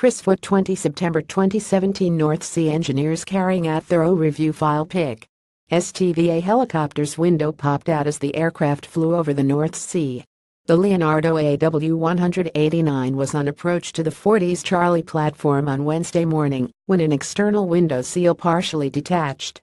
Chris Foote 20 September 2017 North Sea engineers carrying out thorough review file pic. STVA helicopter's window popped out as the aircraft flew over the North Sea. The Leonardo AW189 was on approach to the Forties Charlie platform on Wednesday morning when an external window seal partially detached.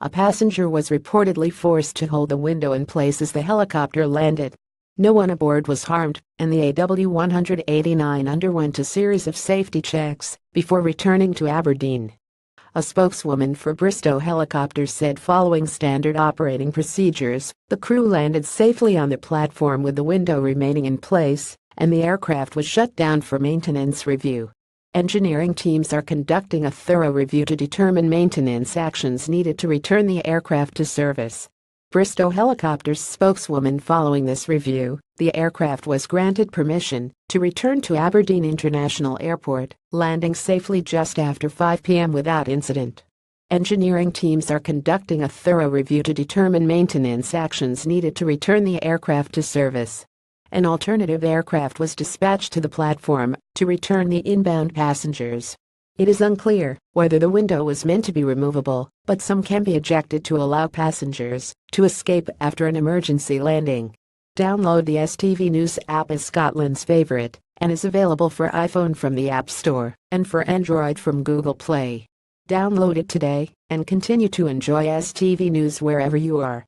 A passenger was reportedly forced to hold the window in place as the helicopter landed. No one aboard was harmed, and the AW189 underwent a series of safety checks before returning to Aberdeen. A spokeswoman for Bristow Helicopters said following standard operating procedures, the crew landed safely on the platform with the window remaining in place, and the aircraft was shut down for maintenance review. Engineering teams are conducting a thorough review to determine maintenance actions needed to return the aircraft to service. Bristow Helicopters spokeswoman following this review, the aircraft was granted permission to return to Aberdeen International Airport, landing safely just after 5 p.m. without incident. Engineering teams are conducting a thorough review to determine maintenance actions needed to return the aircraft to service. An alternative aircraft was dispatched to the platform to return the inbound passengers. It is unclear whether the window was meant to be removable, but some can be ejected to allow passengers to escape after an emergency landing. Download the STV News app as Scotland's favorite and is available for iPhone from the App Store and for Android from Google Play. Download it today and continue to enjoy STV News wherever you are.